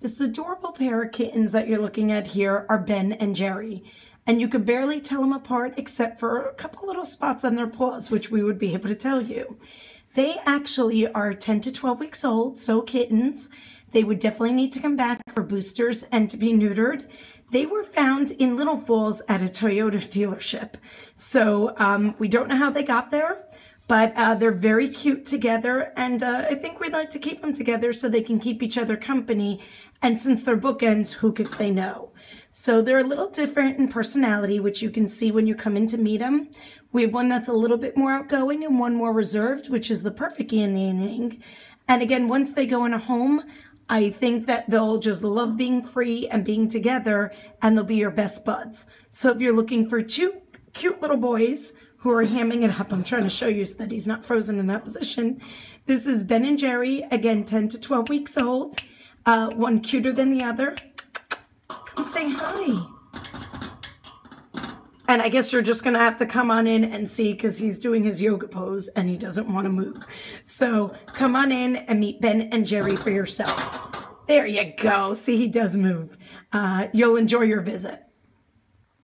This adorable pair of kittens that you're looking at here are Ben and Jerry. And you could barely tell them apart except for a couple little spots on their paws, which we would be able to tell you. They actually are 10 to 12 weeks old, so kittens. They would definitely need to come back for boosters and to be neutered. They were found in Little Falls at a Toyota dealership. So um, we don't know how they got there, but uh, they're very cute together. And uh, I think we'd like to keep them together so they can keep each other company. And since they're bookends, who could say no? So they're a little different in personality, which you can see when you come in to meet them. We have one that's a little bit more outgoing and one more reserved, which is the perfect yin yang. And again, once they go in a home, I think that they'll just love being free and being together and they'll be your best buds. So if you're looking for two cute little boys who are hamming it up, I'm trying to show you so that he's not frozen in that position. This is Ben and Jerry, again, 10 to 12 weeks old. Uh, one cuter than the other. Come say hi. And I guess you're just going to have to come on in and see because he's doing his yoga pose and he doesn't want to move. So come on in and meet Ben and Jerry for yourself. There you go. See, he does move. Uh, you'll enjoy your visit.